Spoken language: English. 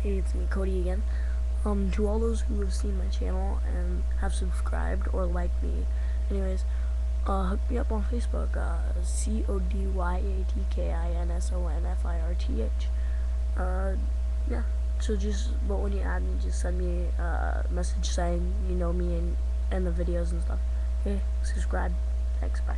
Hey, it's me, Cody again. Um, to all those who have seen my channel and have subscribed or liked me, anyways, uh, hook me up on Facebook, uh, C-O-D-Y-A-T-K-I-N-S-O-N-F-I-R-T-H. Uh, yeah, so just, but when you add me, just send me a message saying you know me and, and the videos and stuff. Hey, subscribe. Thanks, bye.